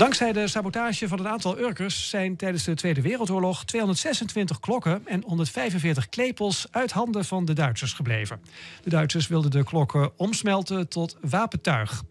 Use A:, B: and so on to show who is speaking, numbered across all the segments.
A: Dankzij de sabotage van een aantal Urkers zijn tijdens de Tweede Wereldoorlog 226 klokken en 145 klepels uit handen van de Duitsers gebleven. De Duitsers wilden de klokken omsmelten tot wapentuig.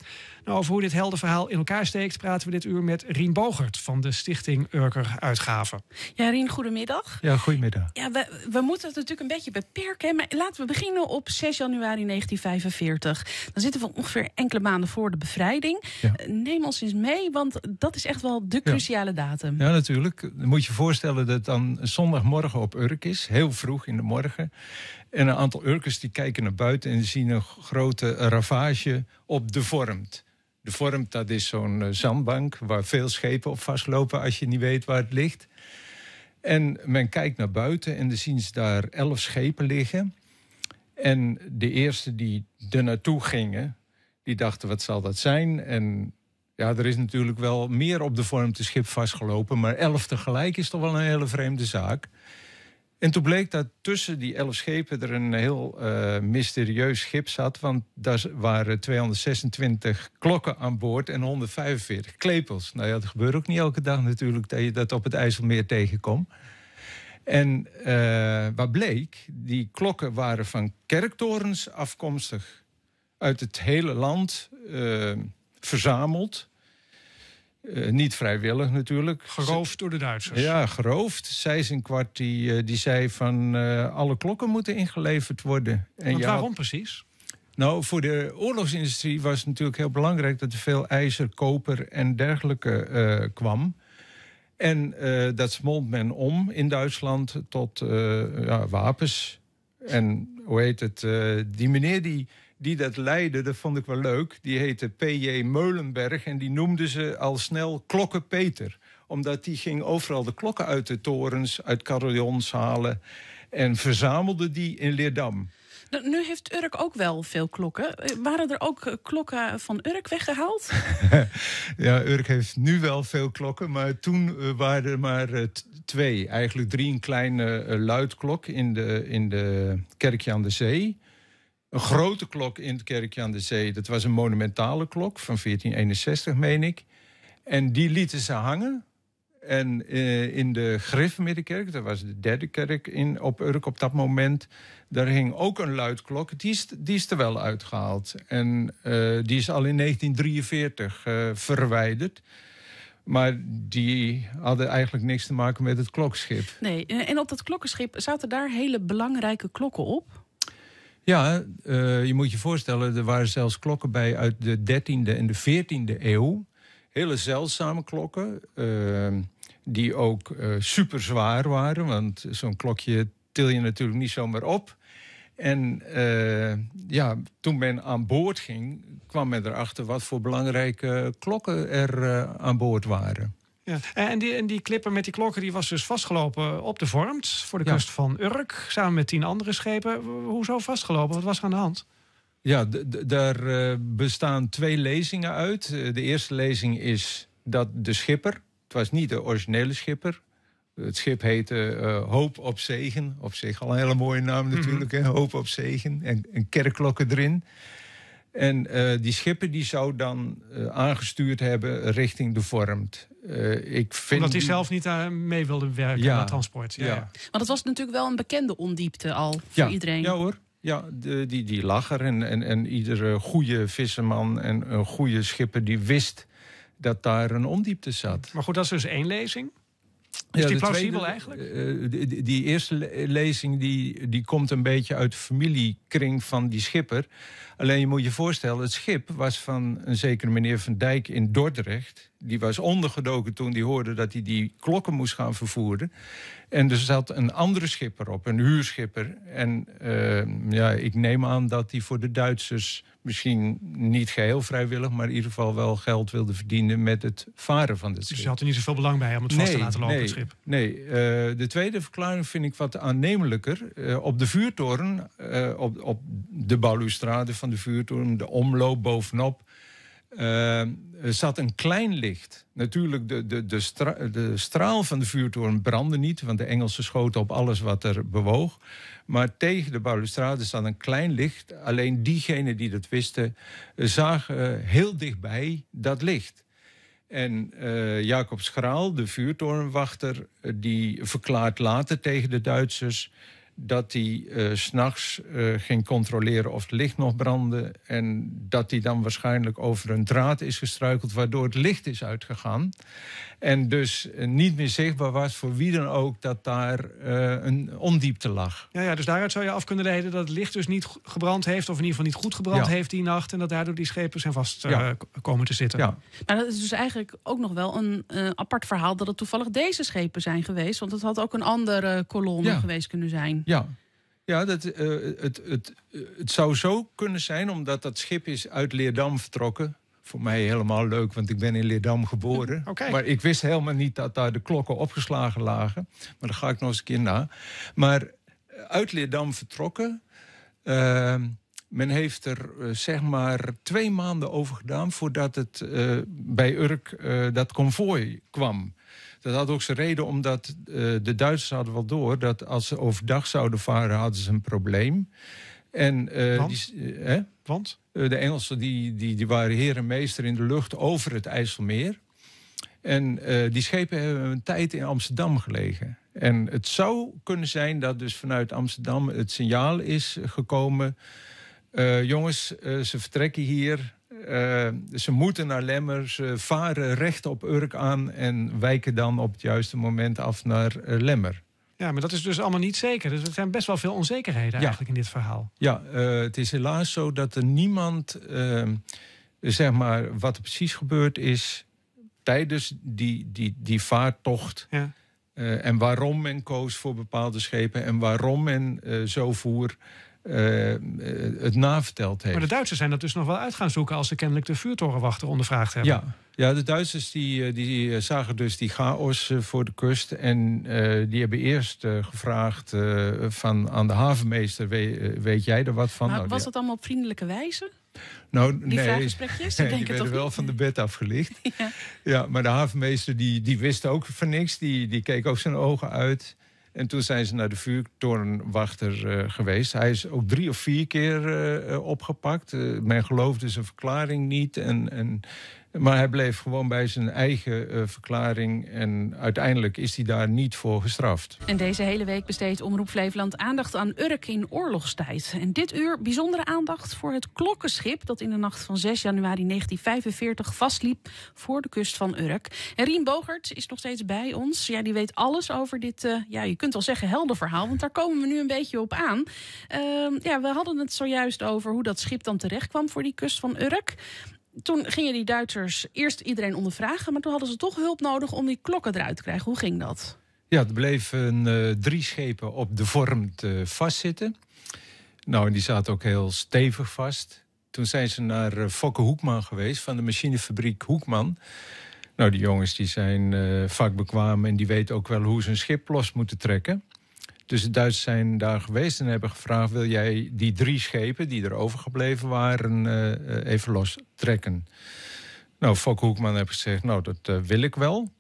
A: Nou, over hoe dit heldenverhaal in elkaar steekt, praten we dit uur met Rien Bogert van de Stichting Urker Uitgaven.
B: Ja, Rien, goedemiddag.
C: Ja, goedemiddag.
B: Ja, we, we moeten het natuurlijk een beetje beperken, maar laten we beginnen op 6 januari 1945. Dan zitten we ongeveer enkele maanden voor de bevrijding. Ja. Neem ons eens mee, want dat is echt wel de cruciale datum.
C: Ja, natuurlijk. Dan moet je je voorstellen dat het dan zondagmorgen op Urk is, heel vroeg in de morgen. En een aantal Urkers die kijken naar buiten en zien een grote ravage op de vormt. De vorm, dat is zo'n eh, zandbank waar veel schepen op vastlopen als je niet weet waar het ligt. En men kijkt naar buiten en dan zien ze daar elf schepen liggen. En de eerste die er naartoe gingen, die dachten wat zal dat zijn? En ja, er is natuurlijk wel meer op de vorm te schip vastgelopen, maar elf tegelijk is toch wel een hele vreemde zaak. En toen bleek dat tussen die elf schepen er een heel uh, mysterieus schip zat. Want daar waren 226 klokken aan boord en 145 klepels. Nou ja, dat gebeurt ook niet elke dag natuurlijk dat je dat op het IJsselmeer tegenkomt. En uh, wat bleek, die klokken waren van kerktorens afkomstig. Uit het hele land uh, verzameld. Uh, niet vrijwillig natuurlijk.
A: Geroofd door de Duitsers.
C: Ja, geroofd. Seizenkwart die, uh, die zei van uh, alle klokken moeten ingeleverd worden.
A: En Want waarom precies?
C: Nou, voor de oorlogsindustrie was het natuurlijk heel belangrijk... dat er veel ijzer, koper en dergelijke kwam. En dat smolt men om in Duitsland tot ja, wapens. En hoe heet het? die meneer die die dat leidde, dat vond ik wel leuk. Die heette P.J. Meulenberg en die noemden ze al snel Klokken Peter. Omdat die ging overal de klokken uit de torens, uit carillons halen... en verzamelde die in Leerdam.
B: Nu heeft Urk ook wel veel klokken. Eh, waren er ook eh, klokken van Urk weggehaald?
C: ja, Urk heeft nu wel veel klokken, maar toen eh, waren er maar twee. Eigenlijk drie een kleine luidklok in de, in de Kerkje aan de Zee een grote klok in het kerkje aan de zee. Dat was een monumentale klok van 1461, meen ik. En die lieten ze hangen. En uh, in de Griffmiddenkerk, dat was de derde kerk in, op Urk op dat moment... daar hing ook een luidklok. Die is, die is er wel uitgehaald. En uh, die is al in 1943 uh, eh, verwijderd. Maar die hadden eigenlijk niks te maken met het klokschip.
B: Nee, en op dat klokkenschip zaten daar hele belangrijke klokken op?
C: Ja, uh, je moet je voorstellen, er waren zelfs klokken bij uit de 13e en de 14e eeuw. Hele zeldzame klokken, uh, die ook uh, super zwaar waren. Want zo'n klokje til je natuurlijk niet zomaar op. En ja, toen men aan boord ging, kwam men erachter wat voor belangrijke klokken er aan boord waren.
A: Ja. En, die, en die clipper met die klokken die was dus vastgelopen op de Vormt... voor de kust van Urk, samen met tien andere schepen. Hoezo vastgelopen? Wat was er aan de hand?
C: Ja, daar uh, bestaan twee lezingen uit. Eh, de eerste lezing is dat de schipper... het was niet de originele schipper... Het schip heette uh, Hoop op Zegen. Op zich al een hele mooie naam mhm. natuurlijk, mm -hmm. Hoop op Zegen. En, en kerkklokken erin. En uh, die schipper die zou dan uh, aangestuurd hebben richting de Vormt.
A: Uh, ik vind Omdat hij zelf niet mee wilde werken ja, aan transport. Ja, ja. ja.
B: Want het was natuurlijk wel een bekende ondiepte al voor iedereen.
C: Ja hoor. Ja, de, die, die lag er. En, en, en iedere goede visserman en een goede schipper die wist dat daar een ondiepte zat.
A: Maar goed, dat is dus één lezing. Is ja, die plausibel eigenlijk? Uh,
C: die, die, eerste lezing die, die komt een beetje uit de familiekring van die schipper. Alleen je moet je voorstellen, het schip was van een zekere meneer Van Dijk in Dordrecht. Die was ondergedoken toen hij hoorde dat hij die klokken moest gaan vervoeren. En er zat een andere schipper op, een huurschipper. En uh, ja, ik neem aan dat hij voor de Duitsers misschien niet geheel vrijwillig, maar in ieder geval wel geld wilde verdienen met het varen van het schip.
A: Dus je had er niet zoveel belang bij om het vast te laten lopen,
C: nee,
A: het schip?
C: Nee, uh, de tweede verklaring vind ik wat aannemelijker. Uh, op de vuurtoren, uh, op, op de balustrade van de vuurtoren, de omloop bovenop, zat een klein licht. Natuurlijk, de, de, de, stra de straal van de vuurtoren brandde niet, want de Engelsen schoten op alles wat er bewoog. Maar tegen de balustrade zat een klein licht. Alleen diegenen die dat wisten, zagen heel dichtbij dat licht. En uh, Jacob Schraal, de vuurtorenwachter, die verklaart later tegen de Duitsers dat hij uh, s'nachts uh, ging controleren of het licht nog brandde. En dat hij dan waarschijnlijk over een draad is gestruikeld, waardoor het licht is uitgegaan. En dus uh, niet meer zichtbaar was voor wie dan ook dat daar een ondiepte lag.
A: Ja, ja, dus daaruit zou je af kunnen leiden dat het licht dus niet gebrand heeft, of in ieder geval niet goed gebrand ja. heeft die nacht. En dat daardoor die schepen zijn vast ja. komen te zitten.
B: Ja. Maar dat is dus eigenlijk ook nog wel een apart verhaal dat het toevallig deze schepen zijn geweest. Want het had ook een andere kolonne geweest kunnen zijn.
C: Ja, ja dat, uh, het, het, het zou zo kunnen zijn, omdat dat schip is uit Leerdam vertrokken. Voor mij helemaal leuk, want ik ben in Leerdam geboren.
A: Okay.
C: Maar ik wist helemaal niet dat daar de klokken opgeslagen lagen. Maar daar ga ik nog eens een keer na. Maar uit Leerdam vertrokken. Uh, men heeft er uh, zeg maar twee maanden over gedaan voordat het uh, bij Urk uh, dat konvooi kwam. Dat had ook zijn reden omdat uh, de Duitsers hadden wel door... dat als ze overdag zouden varen, hadden ze een probleem. En,
A: Want?
C: Die, hè?
A: Want?
C: de Engelsen die, die, die waren heer en meester in de lucht over het IJsselmeer. En die schepen hebben een tijd in Amsterdam gelegen. En het zou kunnen zijn dat dus vanuit Amsterdam het signaal is gekomen... Jongens, ze vertrekken hier. Uh, ze moeten naar Lemmer. Ze varen recht op Urk aan en wijken dan op het juiste moment af naar Lemmer.
A: Ja, maar dat is dus allemaal niet zeker. Dus er zijn best wel veel onzekerheden ja. eigenlijk in dit verhaal.
C: Ja, het is helaas zo dat er niemand, zeg maar, wat er precies gebeurd is tijdens die, die, die vaartocht.
A: Ja.
C: en waarom men koos voor bepaalde schepen en waarom men zo voer. Uh, het naverteld heeft.
A: Maar de Duitsers zijn dat dus nog wel uit gaan zoeken... als ze kennelijk de vuurtorenwachter ondervraagd hebben.
C: Ja, ja de Duitsers die, die zagen dus die chaos voor de kust... en uh, die hebben eerst uh, gevraagd van, aan de havenmeester... Weet, weet jij er wat van?
B: Maar
C: nou,
B: was dat allemaal op vriendelijke wijze?
C: Nou,
B: die
C: nee,
B: vraaggesprekjes?
C: die werden toch wel niet? van de bed afgelicht.
B: ja.
C: ja, maar de havenmeester die, die wist ook van niks. Die, die keek ook zijn ogen uit... En toen zijn ze naar de vuurtorenwachter uh, geweest. Hij is ook drie of vier keer uh, opgepakt. Uh, men geloofde zijn verklaring niet. En, en, maar hij bleef gewoon bij zijn eigen verklaring. En uiteindelijk is hij daar niet voor gestraft.
B: En deze hele week besteedt Omroep Flevoland aandacht aan Urk in oorlogstijd. En dit uur bijzondere aandacht voor het klokkenschip... dat in de nacht van 6 januari 1945 vastliep voor de kust van Urk. En Rien Bogert is nog steeds bij ons. Ja, die weet alles over dit, ja, je kunt wel zeggen helder verhaal... want daar komen we nu een beetje op aan. Uh, ja, we hadden het zojuist over hoe dat schip dan terecht kwam voor die kust van Urk toen gingen die Duitsers eerst iedereen ondervragen... maar toen hadden ze toch hulp nodig om die klokken eruit te krijgen. Hoe ging dat?
C: Ja, er bleven uh, drie schepen op de vorm te vastzitten. Nou, en die zaten ook heel stevig vast. Toen zijn ze naar uh, Fokke Hoekman geweest van de machinefabriek Hoekman. Nou, die jongens die zijn uh, vakbekwaam en die weten ook wel hoe ze een schip los moeten trekken. Dus de Duitsers zijn daar geweest en hebben gevraagd... wil jij die drie schepen die er overgebleven waren uh, even lostrekken? Nou, Fokke Hoekman heeft gezegd, nou, dat uh, wil ik wel.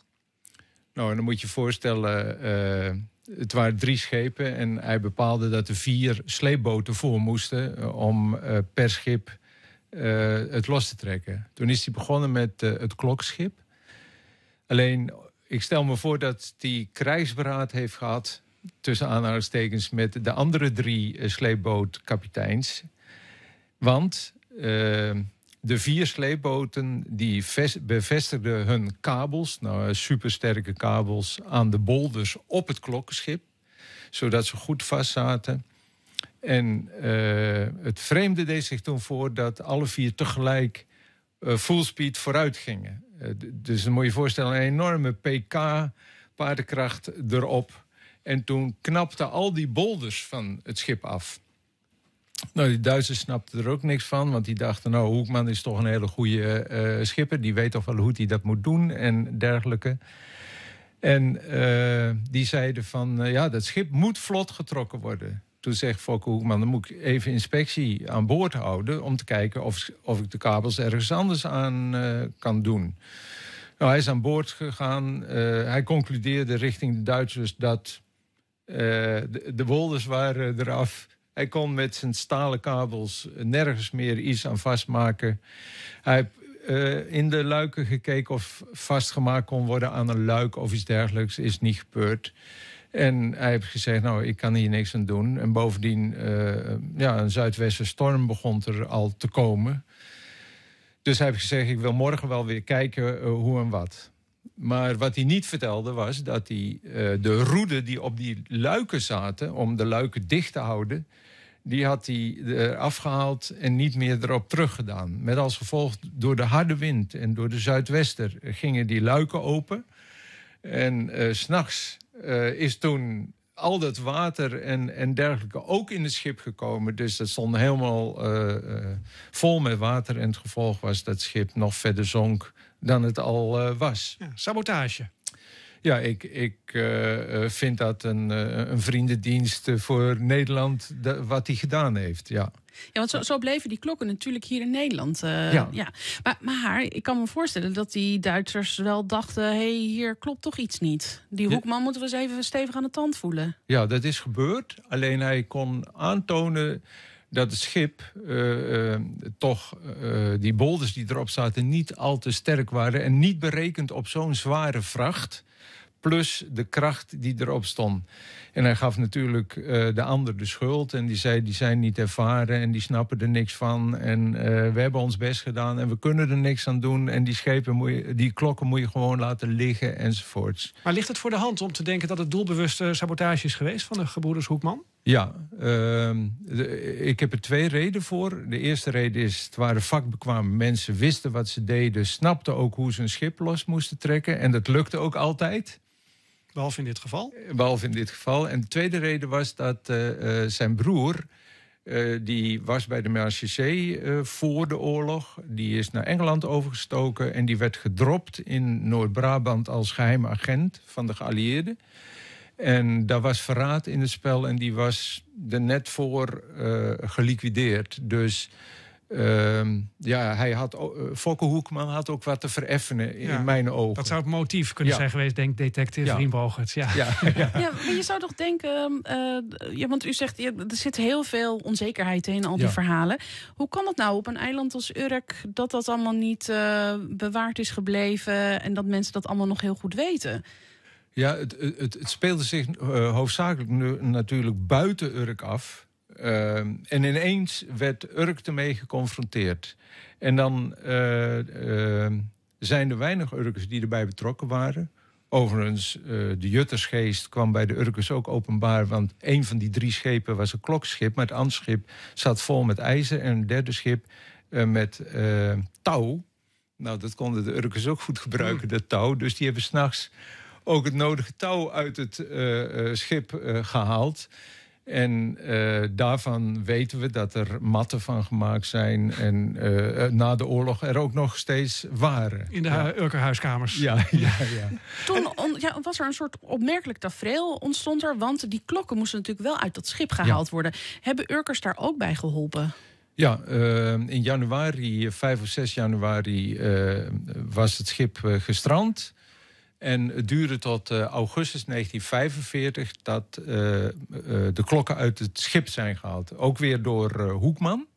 C: Nou, en dan moet je voorstellen... Het waren drie schepen en hij bepaalde dat er vier sleepboten voor moesten... om per schip het los te trekken. Toen is hij begonnen met het klokschip. Alleen, ik stel me voor dat hij krijgsberaad heeft gehad tussen aanhalingstekens met de andere drie uh, sleepbootkapiteins. Want uh, de vier sleepboten die bevestigden hun kabels, nou, supersterke kabels, aan de bolders op het klokkenschip. Zodat ze goed vast zaten. En uh, het vreemde deed zich toen voor dat alle vier tegelijk full speed vooruit gingen. dus dan moet je je voorstellen, een enorme pk paardenkracht erop. En toen knapten al die bolders van het schip af. Nou, die Duitsers snapten er ook niks van, want die dachten... nou, Hoekman is toch een hele goede uh, schipper. Die weet toch wel hoe hij dat moet doen en dergelijke. En uh, die zeiden van, uh, ja, dat schip moet vlot getrokken worden. Toen zegt Fokke Hoekman, dan moet ik even inspectie aan boord houden... om te kijken of, of ik de kabels ergens anders aan kan doen. Nou, hij is aan boord gegaan. hij concludeerde richting de Duitsers dat de, de wolders waren eraf. Hij kon met zijn stalen kabels nergens meer iets aan vastmaken. Hij uh, in de luiken gekeken of vastgemaakt kon worden aan een luik of iets dergelijks. Is niet gebeurd. En hij heeft gezegd, nou, ik kan hier niks aan doen. En bovendien, uh, ja, een zuidwestenstorm begon er al te komen. Dus hij heeft gezegd, ik wil morgen wel weer kijken hoe en wat. Maar wat hij niet vertelde was dat hij uh, de roeden die op die luiken zaten... om de luiken dicht te houden die had hij eraf gehaald en niet meer erop teruggedaan. Met als gevolg door de harde wind en door de zuidwester gingen die luiken open. En uh, s'nachts is toen al dat water en, en dergelijke ook in het schip gekomen. Dus dat stond helemaal vol met water. En het gevolg was dat het schip nog verder zonk dan het al was.
A: Ja, sabotage.
C: Ja, ik, ik uh, vind dat een, uh, een vriendendienst voor Nederland, de, wat hij gedaan heeft. Ja.
B: Ja, want zo, zo, bleven die klokken natuurlijk hier in Nederland. Uh, ja. ja. Maar, maar ik kan me voorstellen dat die Duitsers wel dachten: hé, hey, hier klopt toch iets niet. Die hoekman moeten we eens even stevig aan de tand voelen.
C: Ja, dat is gebeurd. Alleen hij kon aantonen dat het schip uh, uh, toch uh, die bolders die erop zaten niet al te sterk waren en niet berekend op zo'n zware vracht plus de kracht die erop stond. En hij gaf natuurlijk uh, de ander de schuld. En die zei, die zijn niet ervaren en die snappen er niks van. En uh, we hebben ons best gedaan en we kunnen er niks aan doen. En die schepen, moet je, die klokken moet je gewoon laten liggen enzovoorts.
A: Maar ligt het voor de hand om te denken dat het doelbewuste sabotage is geweest van de gebroeders Hoekman?
C: Ja, uh, de, ik heb er twee redenen voor. De eerste reden is, het waren vakbekwame mensen, wisten wat ze deden... snapten ook hoe ze een schip los moesten trekken. En dat lukte ook altijd.
A: Behalve in dit geval?
C: Behalve in dit geval. En de tweede reden was dat uh, uh, zijn broer... Uh, die was bij de Marchesee voor de oorlog. Die is naar Engeland overgestoken... en die werd gedropt in Noord-Brabant als geheime agent van de geallieerden. En daar was verraad in het spel en die was er net voor geliquideerd. Dus... Uh, ja, hij had, uh, Fokke Hoekman had ook wat te vereffenen in ja, mijn ogen.
A: Dat zou het motief kunnen ja. zijn geweest, denk detective ja. Riembogerts. Ja.
B: Ja. Ja. ja, maar je zou toch denken, uh, ja, want u zegt, er zit heel veel onzekerheid in al die verhalen. Hoe kan het nou op een eiland als Urk dat dat allemaal niet uh, bewaard is gebleven en dat mensen dat allemaal nog heel goed weten?
C: Ja, het, het, het speelde zich hoofdzakelijk nu, natuurlijk buiten Urk af. Uh, en ineens werd Urk ermee geconfronteerd. En dan uh, uh, zijn er weinig Urkers die erbij betrokken waren. Overigens, de Juttersgeest kwam bij de Urkers ook openbaar... want een van die drie schepen was een klokschip... maar het andere schip zat vol met ijzer... en een derde schip met touw. Nou, dat konden de Urkers ook goed gebruiken, dat touw. Dus die hebben s'nachts ook het nodige touw uit het schip gehaald... En uh, daarvan weten we dat er matten van gemaakt zijn. En uh, na de oorlog er ook nog steeds waren.
A: In de ja. Urkerhuiskamers.
C: Ja, ja, ja.
B: Toen on, ja, was er een soort opmerkelijk tafereel ontstond er. Want die klokken moesten natuurlijk wel uit dat schip gehaald ja. worden. Hebben Urkers daar ook bij geholpen?
C: Ja, uh, in januari, 5 of 6 januari, was het schip gestrand. En het duurde tot uh, augustus 1945 dat uh, uh, de klokken uit het schip zijn gehaald. Ook weer door Hoekman.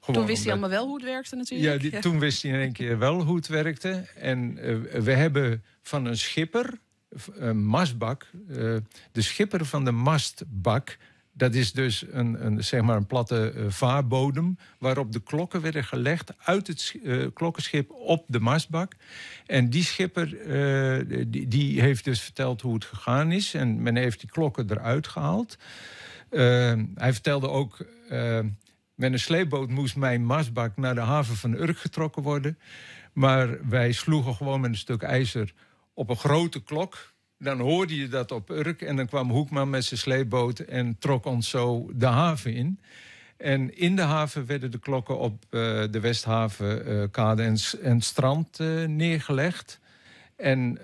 B: Gewoon toen wist hij allemaal wel hoe het werkte natuurlijk.
C: Ja, die, ja, toen wist hij in één keer wel hoe het werkte. En we hebben van een schipper, een mastbak... de schipper van de mastbak dat is dus een, een, zeg maar een platte uh, vaarbodem waarop de klokken werden gelegd uit het uh, klokkenschip op de mastbak. En die schipper uh, die, die, heeft dus verteld hoe het gegaan is. En men heeft die klokken eruit gehaald. hij vertelde ook, met een sleepboot moest mijn mastbak naar de haven van Urk getrokken worden. Maar wij sloegen gewoon met een stuk ijzer op een grote klok dan hoorde je dat op Urk en dan kwam Hoekman met zijn sleepboot en trok ons zo de haven in. En in de haven werden de klokken op uh, de Westhaven, uh, kade en, en strand uh, neergelegd. En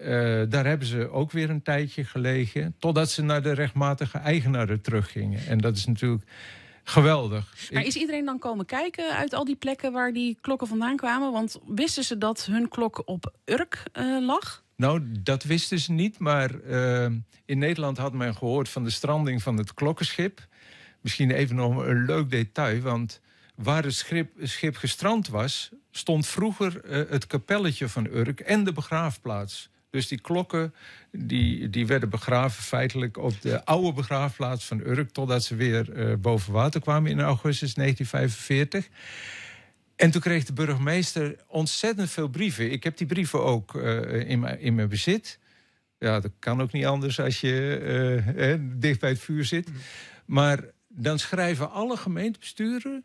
C: daar hebben ze ook weer een tijdje gelegen, totdat ze naar de rechtmatige eigenaren teruggingen. En dat is natuurlijk geweldig.
B: Maar is iedereen dan komen kijken uit al die plekken waar die klokken vandaan kwamen? Want wisten ze dat hun klok op Urk lag?
C: Nou, dat wisten ze niet, maar uh, in Nederland had men gehoord van de stranding van het klokkenschip. Misschien even nog een leuk detail, want waar het schip, gestrand was, stond vroeger uh, het kapelletje van Urk en de begraafplaats. Dus die klokken die, die werden begraven feitelijk op de oude begraafplaats van Urk... totdat ze weer uh, boven water kwamen in augustus 1945. En toen kreeg de burgemeester ontzettend veel brieven. Ik heb die brieven ook uh, in, mijn, in mijn bezit. Ja, dat kan ook niet anders als je uh, dicht bij het vuur zit. Maar dan schrijven alle gemeentebesturen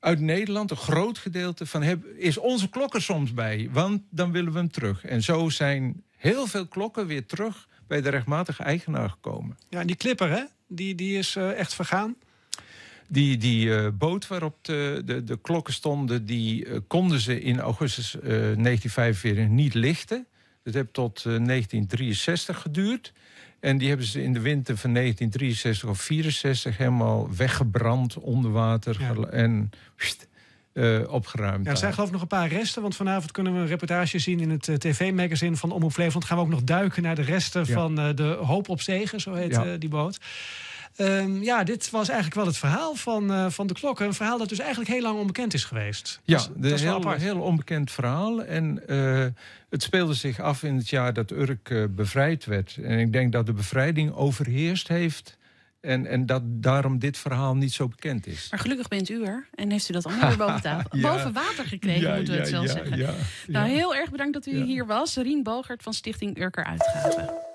C: uit Nederland, een groot gedeelte van, heb, is onze klok er soms bij, want dan willen we hem terug. En zo zijn heel veel klokken weer terug bij de rechtmatige eigenaar gekomen.
A: Ja, en die clipper, hè? Die, die is uh, echt vergaan?
C: Die, die uh, boot waarop de, de, de, klokken stonden, die uh, konden ze in augustus 1945 niet lichten. Dat heeft tot 1963 geduurd. En die hebben ze in de winter van 1963 of 64 helemaal weggebrand onder water. Ja. En pst, uh, opgeruimd.
A: Ja, er zijn geloof ik nog een paar resten. Want vanavond kunnen we een reportage zien in het uh, tv-magazine van Omroep Flevoland. Gaan we ook nog duiken naar de resten ja. van uh, de Hoop op Zegen, zo heet ja. die boot. Um, ja, dit was eigenlijk wel het verhaal van, uh, van de klokken. Een verhaal dat dus eigenlijk heel lang onbekend is geweest.
C: Ja,
A: dat,
C: een heel, heel onbekend verhaal. En uh, het speelde zich af in het jaar dat Urk uh, bevrijd werd. En ik denk dat de bevrijding overheerst heeft. En, en dat daarom dit verhaal niet zo bekend is.
B: Maar gelukkig bent u er en heeft u dat allemaal weer boven, tafel, ja. boven water gekregen, ja, moeten we het
C: ja,
B: wel zeggen. Nou, heel erg bedankt dat u hier was. Rien Bogert van Stichting Urker Uitgaven.